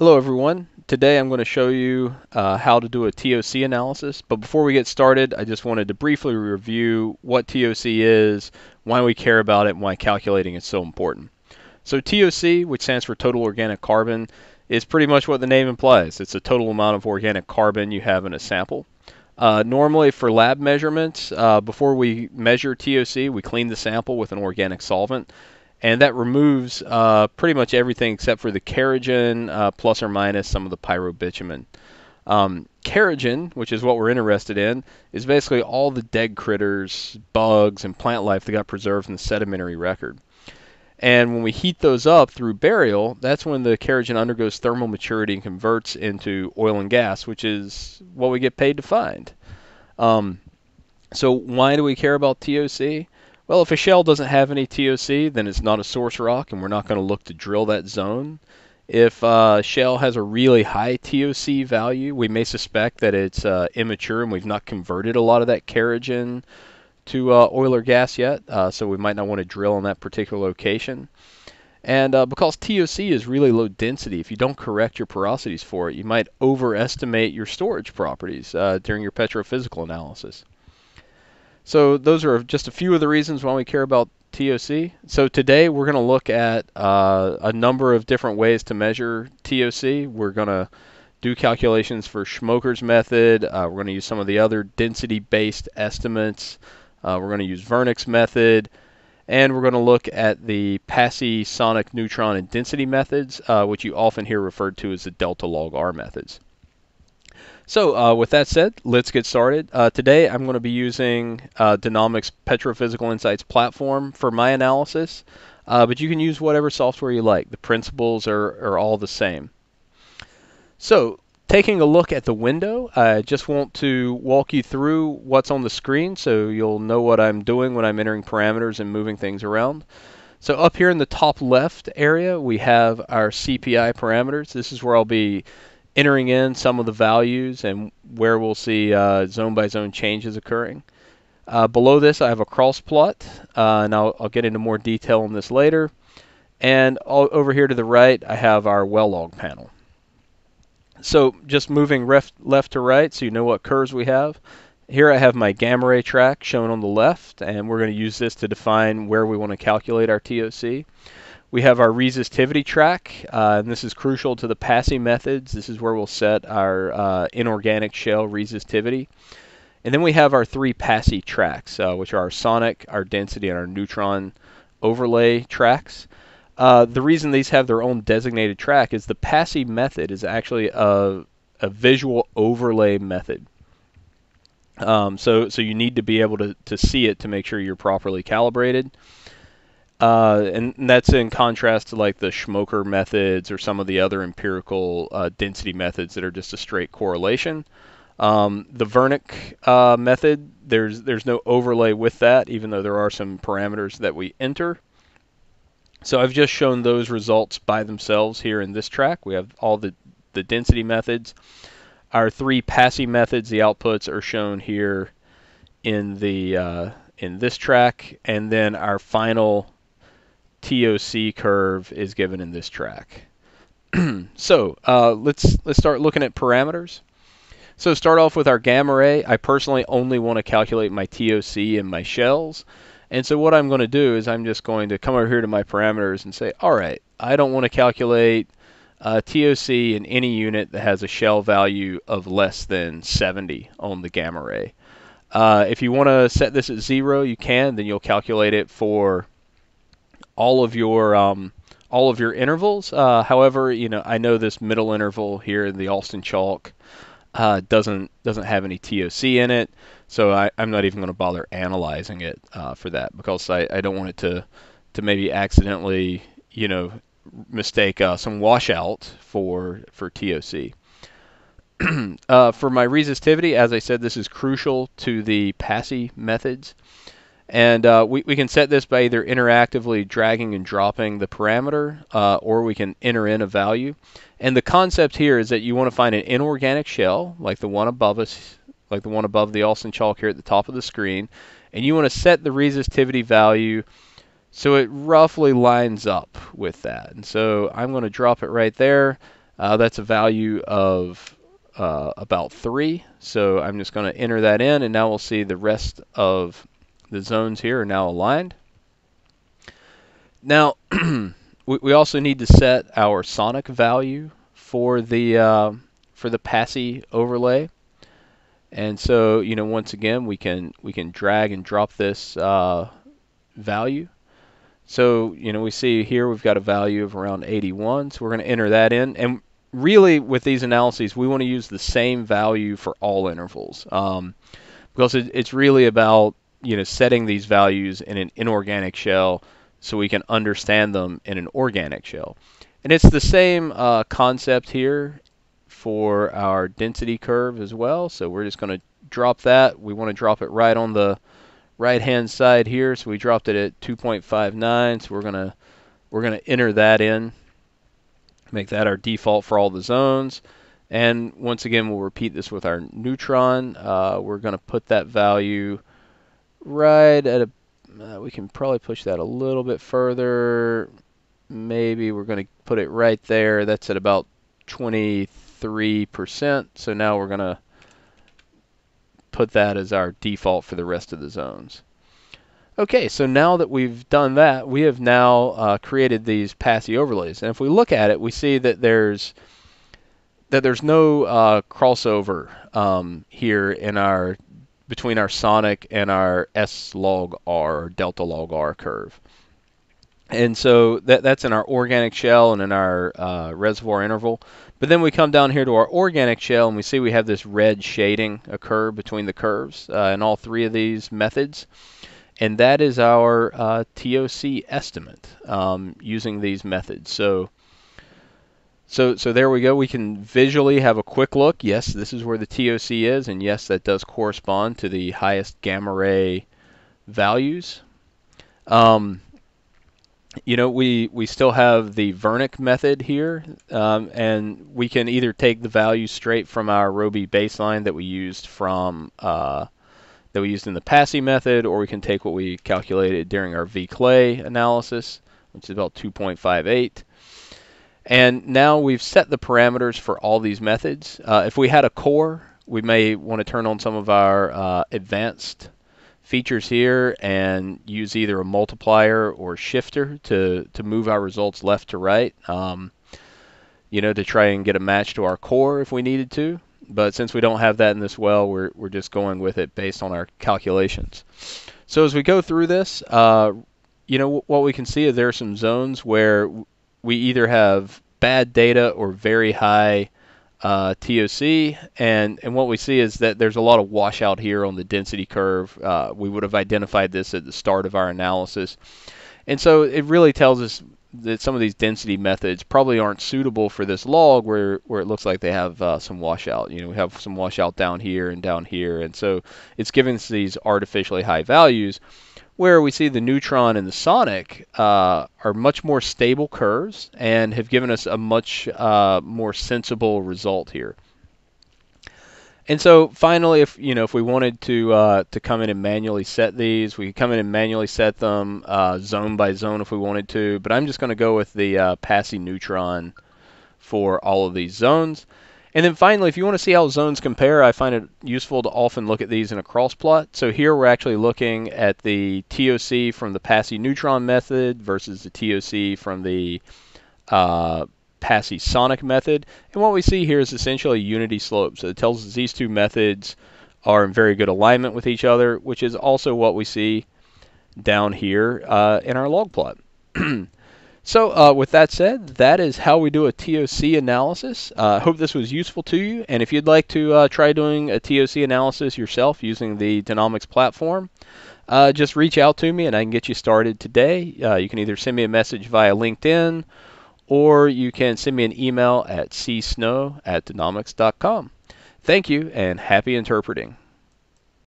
Hello everyone. Today I'm going to show you uh, how to do a TOC analysis. But before we get started, I just wanted to briefly review what TOC is, why we care about it, and why calculating is so important. So TOC, which stands for total organic carbon, is pretty much what the name implies. It's the total amount of organic carbon you have in a sample. Uh, normally for lab measurements, uh, before we measure TOC, we clean the sample with an organic solvent and that removes uh, pretty much everything except for the kerogen, uh, plus or minus some of the pyrobitumen. Um, kerogen, which is what we're interested in, is basically all the dead critters, bugs, and plant life that got preserved in the sedimentary record. And when we heat those up through burial, that's when the kerogen undergoes thermal maturity and converts into oil and gas, which is what we get paid to find. Um, so why do we care about TOC? Well, if a shell doesn't have any TOC, then it's not a source rock, and we're not going to look to drill that zone. If uh, shell has a really high TOC value, we may suspect that it's uh, immature and we've not converted a lot of that kerogen to uh, oil or gas yet, uh, so we might not want to drill in that particular location. And uh, because TOC is really low density, if you don't correct your porosities for it, you might overestimate your storage properties uh, during your petrophysical analysis. So those are just a few of the reasons why we care about TOC. So today we're going to look at uh, a number of different ways to measure TOC. We're going to do calculations for Schmoker's method. Uh, we're going to use some of the other density-based estimates. Uh, we're going to use Vernik's method. And we're going to look at the Passey sonic neutron and density methods, uh, which you often hear referred to as the delta log R methods. So uh, with that said, let's get started. Uh, today I'm going to be using uh, Danomics Petrophysical Insights platform for my analysis, uh, but you can use whatever software you like. The principles are, are all the same. So taking a look at the window, I just want to walk you through what's on the screen so you'll know what I'm doing when I'm entering parameters and moving things around. So up here in the top left area, we have our CPI parameters. This is where I'll be entering in some of the values and where we'll see uh, zone by zone changes occurring. Uh, below this I have a cross plot uh, and I'll, I'll, get into more detail on this later. And all, over here to the right I have our well log panel. So just moving ref, left to right so you know what curves we have. Here I have my gamma ray track shown on the left and we're going to use this to define where we want to calculate our TOC. We have our resistivity track, uh, and this is crucial to the Passey methods. This is where we'll set our uh, inorganic shell resistivity. And then we have our three Passey tracks, uh, which are our sonic, our density, and our neutron overlay tracks. Uh, the reason these have their own designated track is the Passey method is actually a, a visual overlay method. Um, so, so you need to be able to, to see it to make sure you're properly calibrated. Uh, and that's in contrast to like the Schmoker methods or some of the other empirical uh, density methods that are just a straight correlation. Um, the Vernik uh, method, there's there's no overlay with that, even though there are some parameters that we enter. So I've just shown those results by themselves here in this track. We have all the, the density methods. Our three Passey methods, the outputs are shown here in the uh, in this track, and then our final TOC curve is given in this track. so uh, let's let's start looking at parameters. So start off with our gamma ray. I personally only want to calculate my TOC and my shells. And so what I'm going to do is I'm just going to come over here to my parameters and say, all right, I don't want to calculate uh, TOC in any unit that has a shell value of less than 70 on the gamma ray. Uh, if you want to set this at zero, you can. Then you'll calculate it for all of your um, all of your intervals. Uh, however, you know I know this middle interval here in the Austin chalk uh, doesn't doesn't have any TOC in it, so I, am not even going to bother analyzing it uh, for that because I, I don't want it to to maybe accidentally you know mistake uh, some washout for for TOC. uh, for my resistivity, as I said, this is crucial to the Passey methods. And uh, we, we can set this by either interactively dragging and dropping the parameter, uh, or we can enter in a value. And the concept here is that you want to find an inorganic shell, like the one above us, like the one above the Austin chalk here at the top of the screen, and you want to set the resistivity value so it roughly lines up with that. And so I'm going to drop it right there. Uh, that's a value of uh, about 3. So I'm just going to enter that in, and now we'll see the rest of the zones here are now aligned. Now, we, we also need to set our sonic value for the uh, for the Passey overlay. And so, you know, once again, we can we can drag and drop this uh, value. So, you know, we see here we've got a value of around 81. So we're going to enter that in. And really, with these analyses, we want to use the same value for all intervals um, because it, it's really about you know setting these values in an inorganic shell so we can understand them in an organic shell. And it's the same uh, concept here for our density curve as well. So we're just going to drop that. We want to drop it right on the right hand side here. So we dropped it at 2.59. So we're going to we're going to enter that in make that our default for all the zones. And once again, we'll repeat this with our neutron. Uh, we're going to put that value right at a, uh, we can probably push that a little bit further. Maybe we're going to put it right there. That's at about 23%. So now we're going to put that as our default for the rest of the zones. Okay, so now that we've done that, we have now uh, created these Passey overlays. And if we look at it, we see that there's that there's no uh, crossover um, here in our between our sonic and our S log R or delta log R curve. And so that, that's in our organic shell and in our uh, reservoir interval. But then we come down here to our organic shell and we see we have this red shading occur between the curves uh, in all three of these methods and that is our uh, TOC estimate um, using these methods. So, so, so there we go. We can visually have a quick look. Yes, this is where the TOC is, and yes, that does correspond to the highest gamma ray values. Um, you know, we, we still have the Vernik method here, um, and we can either take the value straight from our Roby baseline that we used from uh, that we used in the Passey method, or we can take what we calculated during our VClay analysis, which is about 2.58. And now we've set the parameters for all these methods. Uh, if we had a core, we may want to turn on some of our uh, advanced features here and use either a multiplier or shifter to, to move our results left to right, um, you know, to try and get a match to our core if we needed to but since we don't have that in this well, we're, we're just going with it based on our calculations. So as we go through this, uh, you know, what we can see is there are some zones where we either have bad data or very high uh, TOC, and, and what we see is that there's a lot of washout here on the density curve. Uh, we would have identified this at the start of our analysis. And so it really tells us that some of these density methods probably aren't suitable for this log where, where it looks like they have uh, some washout. You know, we have some washout down here and down here, and so it's giving us these artificially high values where we see the neutron and the sonic uh, are much more stable curves and have given us a much uh, more sensible result here. And so finally, if you know if we wanted to uh, to come in and manually set these, we could come in and manually set them uh, zone by zone if we wanted to. But I'm just going to go with the uh, Passey neutron for all of these zones. And then finally, if you want to see how zones compare, I find it useful to often look at these in a cross plot. So here we're actually looking at the TOC from the Passey neutron method versus the TOC from the uh, Passey sonic method. And what we see here is essentially unity slope. So it tells us these two methods are in very good alignment with each other, which is also what we see down here uh, in our log plot. so uh, with that said, that is how we do a TOC analysis. I uh, hope this was useful to you. And if you'd like to uh, try doing a TOC analysis yourself using the Danomics platform, uh, just reach out to me and I can get you started today. Uh, you can either send me a message via LinkedIn or you can send me an email at csnow at danomics.com. Thank you and happy interpreting.